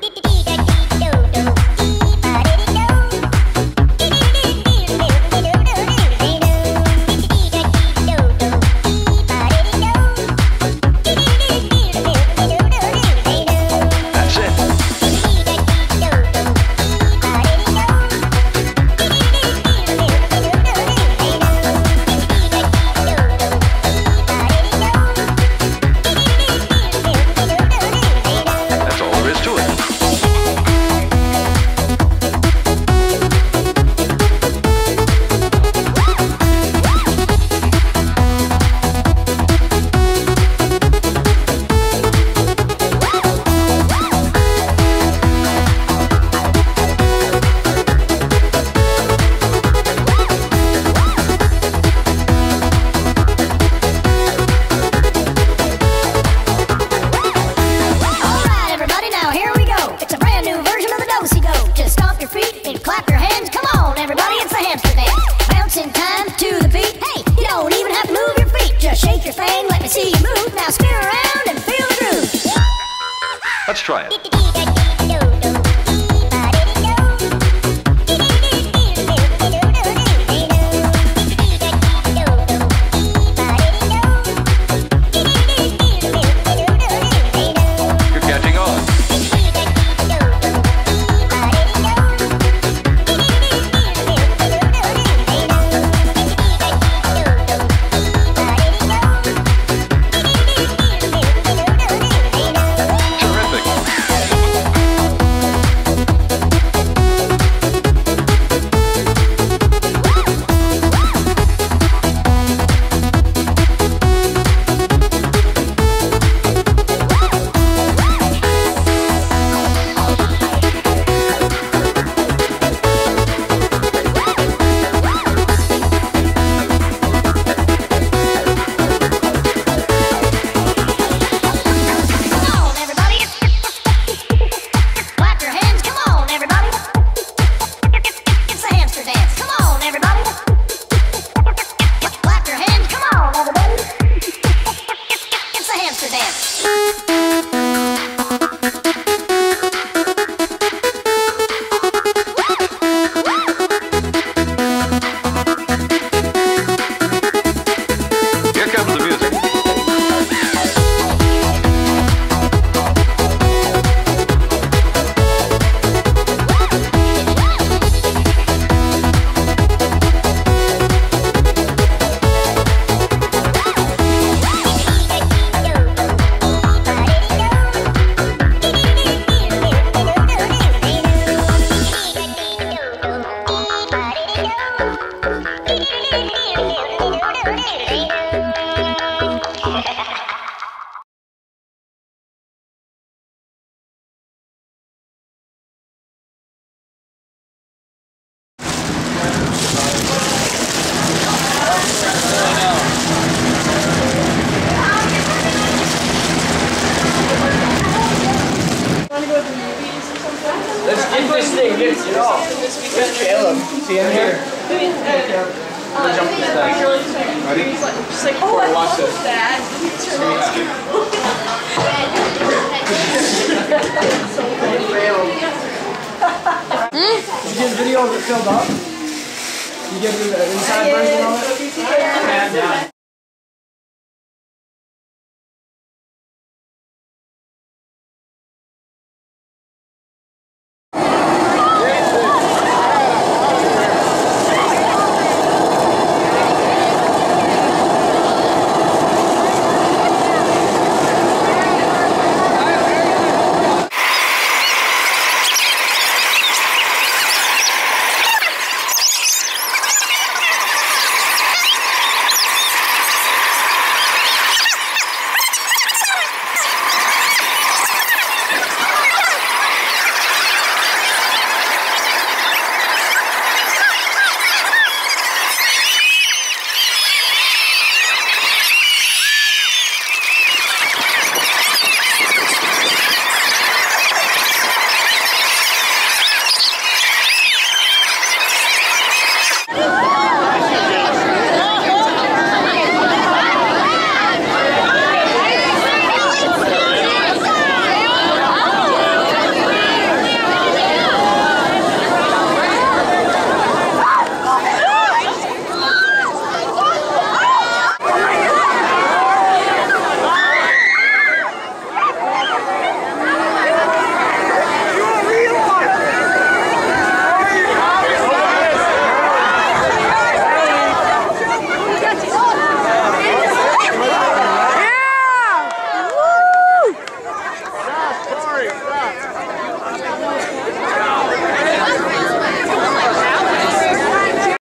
go. Let's try it. Let's get this thing, get it off. Where's Caleb? See him here? Just like, oh, I Watch that. You get filled up? You get the inside version of it? Yeah.